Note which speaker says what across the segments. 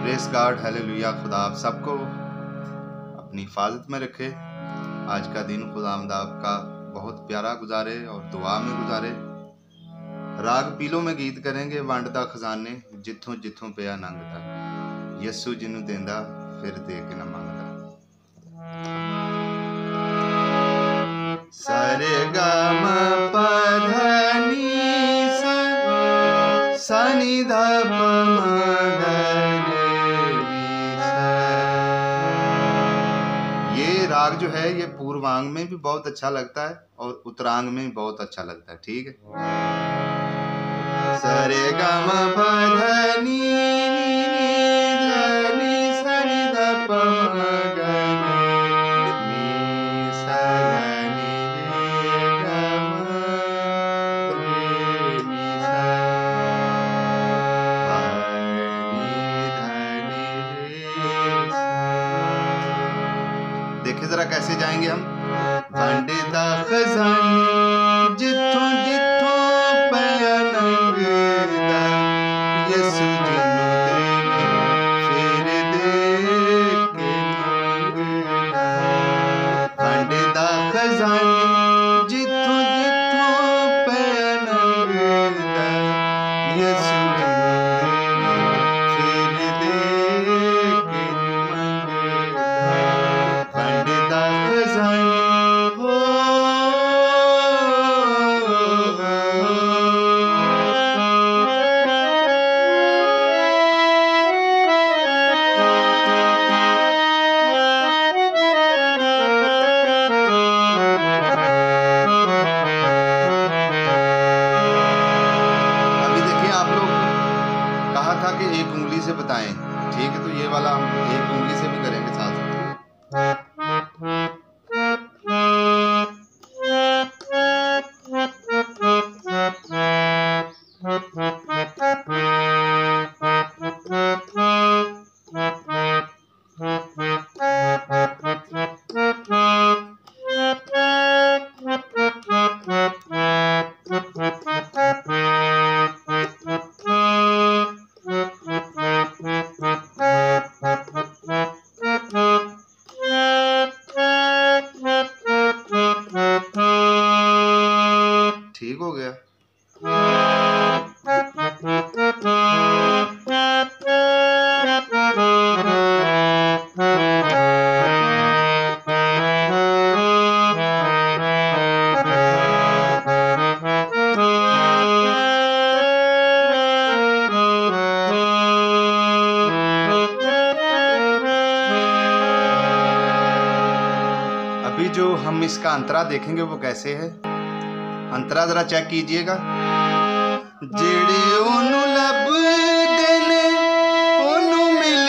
Speaker 1: Press guard hallelujah खुदा आप सबको अपनी हिफाजत में रखे। आज का दिन खुदा आपका बहुत प्यारा गुजारे और दुआ में गुजारे। राग पीलों में गीत करेंगे वंडदा खजाने जिथों जिथों पिया नंगदा यस्सु जिन्हू देंदा, फिर दे के न मांगदा। सारे गम पधनी सनी धा राग जो है, ये पूर्वांग में भी बहुत अच्छा लगता है और उत्तरांग में भी बहुत अच्छा लगता है, ठीक है? सरे गम देखे जरा कैसे जाएँगे हम। खजानी जिथों जिथों यसु जिन्नु कि एक उंगली से बताएँ। ठीक है तो ये वाला हम एक उंगली से भी करेंगे साथ। हम इसका अंतरा देखेंगे वो कैसे है। अंतरा जरा चेक कीजिएगा। जेड़ी मिल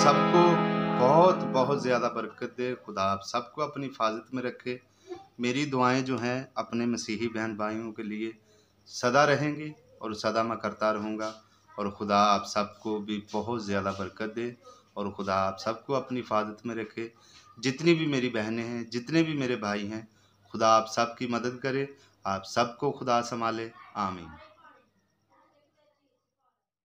Speaker 1: सबको बहुत बहुत ज़्यादा बरकत दे। खुदा आप सबको अपनी हिफाजत में रखे। मेरी दुआएँ जो हैं अपने मसीही बहन भाइयों के लिए सदा रहेंगी और सदा मैं करता रहूँगा। और खुदा आप सबको भी बहुत ज़्यादा बरकत दे और खुदा आप सबको अपनी हिफाजत में रखे। जितनी भी मेरी बहनें हैं, जितने भी मेरे भाई हैं, खुदा आप सबकी मदद करे, आप सबको खुदा संभाले। आमीन।